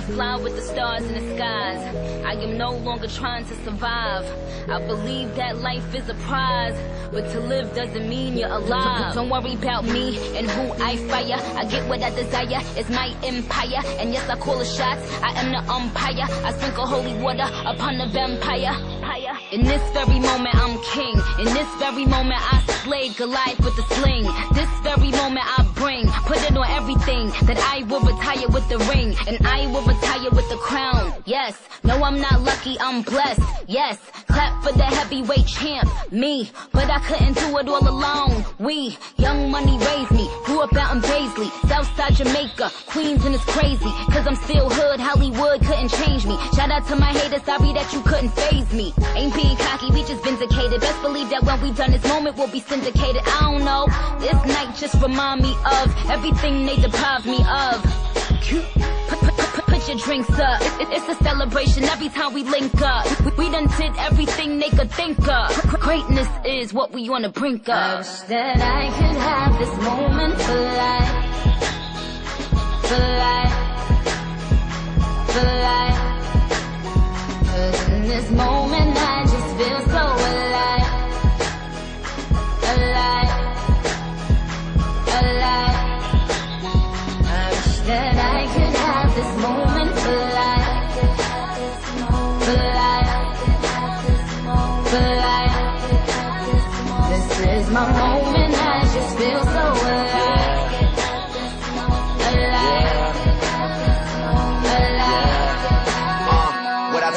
fly with the stars in the skies. I am no longer trying to survive. I believe that life is a prize, but to live doesn't mean you're alive. Don't worry about me and who I fire. I get what I desire, it's my empire. And yes, I call the shots, I am the umpire. I sprinkle holy water upon the vampire. In this very moment, I'm king. In this very moment, I slay Goliath with the sling. This very moment, I bring, put it on everything. That I with the ring, and I will retire no, I'm not lucky, I'm blessed. Yes, clap for the heavyweight champ, me. But I couldn't do it all alone. We, young money raised me, grew up out in Paisley, Southside Jamaica, Queens, and it's crazy. Cause I'm still hood, Hollywood couldn't change me. Shout out to my haters, sorry that you couldn't phase me. Ain't being cocky, we just vindicated. Best believe that when we done this moment, we'll be syndicated. I don't know, this night just remind me of everything they deprived me of. Your drinks up. It- it- it's a celebration every time we link up. We, we done did everything they could think of. Greatness is what we on the brink of. that I could have this moment for life, for life, for life. 'Cause in this moment my moment, I just feel so alive. Alive. Alive. Uh, what I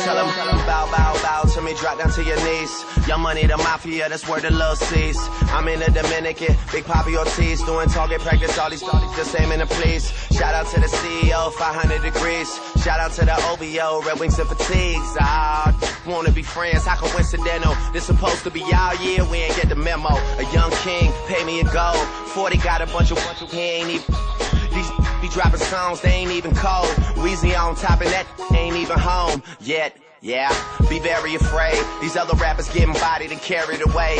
bow, bow, bow to me, drop down to your knees. Young money, the mafia, that's where the love sees. I'm in the Dominican, Big Papi Ortiz, doing target practice, all these starties just aiming to please. Shout out to the CEO, 500 degrees. Shout out to the OVO, Red Wings and Fatigues. Ah, wanna be friends, how coincidental. This supposed to be our year, we ain't get the memo. A young king, pay me a gold. 40 got a bunch of, bunch of, he ain't even. These be dropping songs, they ain't even cold. Weezy on top and that ain't even home yet. Yeah, be very afraid. These other rappers getting bodied and carried away.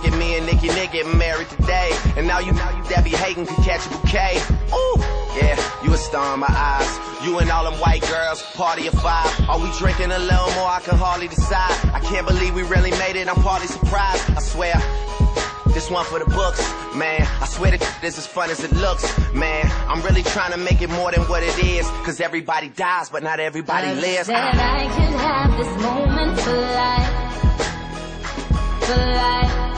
Get me and Nicki Nick getting married today. And now you, now you that be can catch a bouquet. Ooh, yeah, you a star in my eyes. You and all them white girls, party of five. Are we drinking a little more? I can hardly decide. I can't believe we really made it. I'm partly surprised. I swear. This one for the books, man. I swear that this is fun as it looks, man. I'm really trying to make it more than what it is. Cause everybody dies, but not everybody I lives. that I could have this moment for life, for life,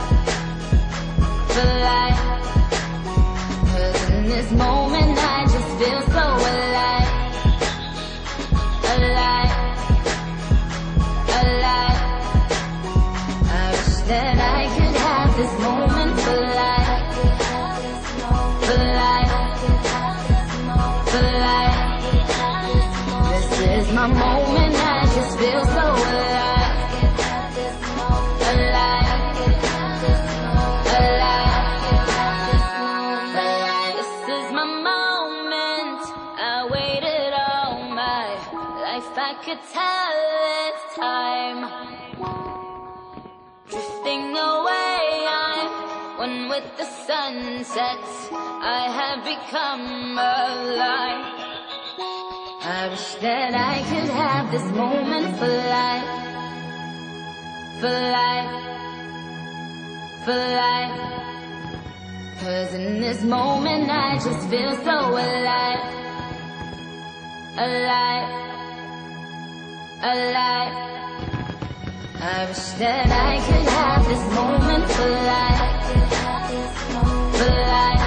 life. I could tell it's time. Drifting away, I'm one with the sunset. I have become alive. I wish that I could have this moment for life, for life, for life. Cause in this moment I just feel so alive, alive, alive. I wish that I could have this moment for life. For life.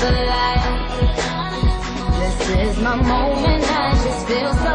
For life. This is my moment. I just feel so.